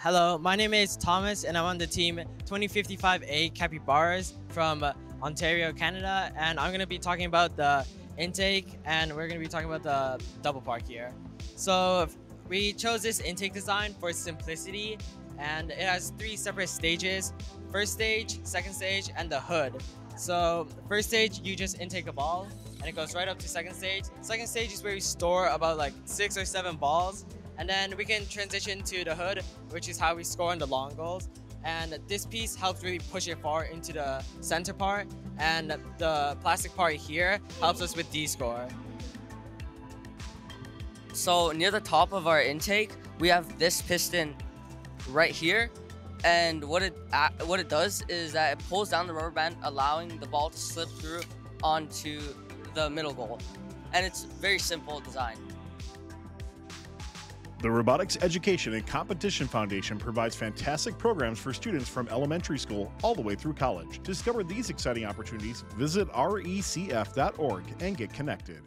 Hello, my name is Thomas, and I'm on the team 2055A Capybaras from uh, Ontario, Canada. And I'm going to be talking about the intake, and we're going to be talking about the double park here. So we chose this intake design for simplicity, and it has three separate stages: first stage, second stage, and the hood. So first stage, you just intake a ball, and it goes right up to second stage. Second stage is where we store about like six or seven balls and then we can transition to the hood, which is how we score on the long goals. And this piece helps really push it far into the center part. And the plastic part here helps us with D-score. So near the top of our intake, we have this piston right here. And what it uh, what it does is that it pulls down the rubber band, allowing the ball to slip through onto the middle goal. And it's very simple design. The Robotics Education and Competition Foundation provides fantastic programs for students from elementary school all the way through college. To discover these exciting opportunities, visit recf.org and get connected.